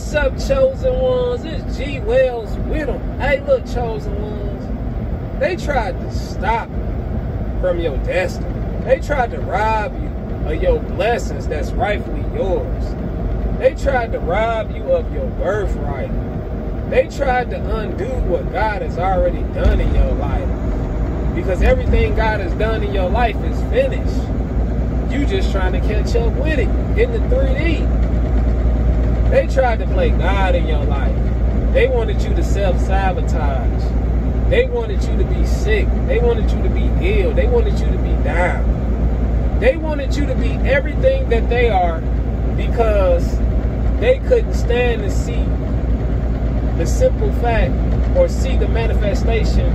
What's up, chosen ones? It's G Wells with them. Hey, look, chosen ones. They tried to stop you from your destiny. They tried to rob you of your blessings that's rightfully yours. They tried to rob you of your birthright. They tried to undo what God has already done in your life. Because everything God has done in your life is finished. You just trying to catch up with it in the 3D. They tried to play God in your life. They wanted you to self-sabotage. They wanted you to be sick. They wanted you to be ill. They wanted you to be down. They wanted you to be everything that they are because they couldn't stand to see the simple fact or see the manifestation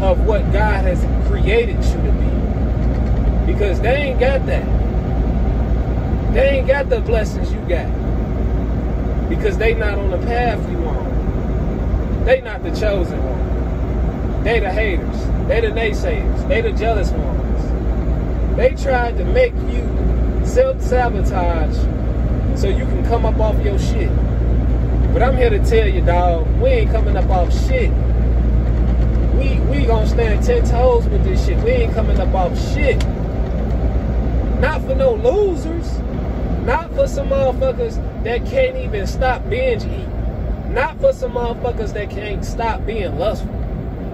of what God has created you to be. Because they ain't got that. They ain't got the blessings you got because they not on the path you on. They not the chosen one. They the haters. They the naysayers. They the jealous ones. They tried to make you self-sabotage so you can come up off your shit. But I'm here to tell you, dog, we ain't coming up off shit. We we gonna stand ten toes with this shit. We ain't coming up off shit. Not for no losers. Not for some motherfuckers that can't even stop binge eating. Not for some motherfuckers that can't stop being lustful.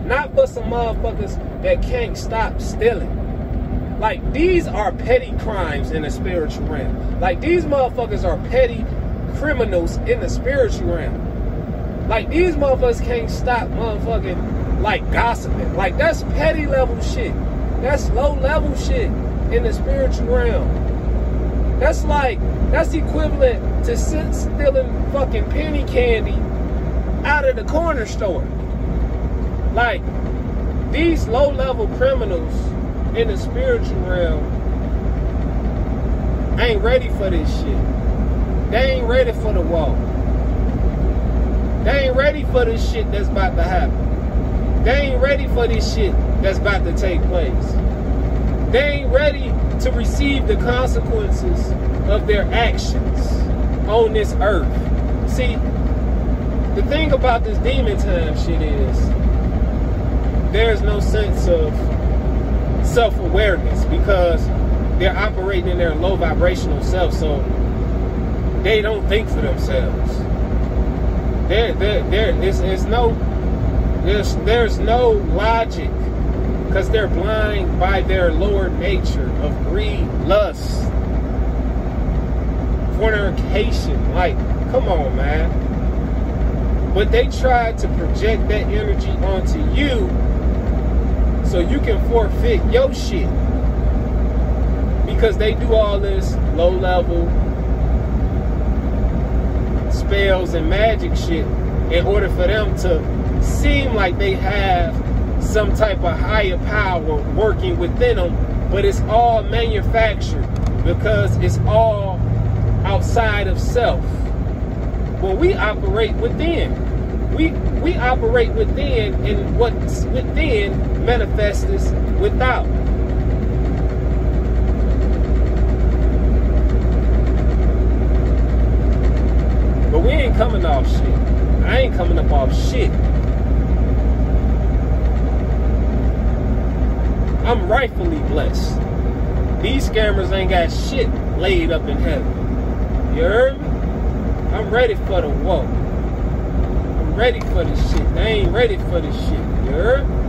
Not for some motherfuckers that can't stop stealing. Like, these are petty crimes in the spiritual realm. Like, these motherfuckers are petty criminals in the spiritual realm. Like, these motherfuckers can't stop motherfucking, like, gossiping. Like, that's petty level shit. That's low level shit in the spiritual realm. That's like, that's equivalent to stealing fucking penny candy out of the corner store. Like, these low level criminals in the spiritual realm ain't ready for this shit. They ain't ready for the walk. They ain't ready for this shit that's about to happen. They ain't ready for this shit that's about to take place. They ain't ready to receive the consequences of their actions on this earth. See, the thing about this demon time shit is there's no sense of self-awareness because they're operating in their low vibrational self, so they don't think for themselves. There, there, there. there is, is no, there's, there's no logic because they're blind by their lower nature of greed, lust, fornication. Like, come on, man. But they try to project that energy onto you so you can forfeit your shit. Because they do all this low level spells and magic shit in order for them to seem like they have some type of higher power working within them, but it's all manufactured because it's all outside of self. When we operate within, we we operate within, and what's within manifests without. But we ain't coming off shit. I ain't coming up off shit. I'm rightfully blessed. These scammers ain't got shit laid up in heaven. You heard me? I'm ready for the walk. I'm ready for this shit. They ain't ready for this shit. You heard?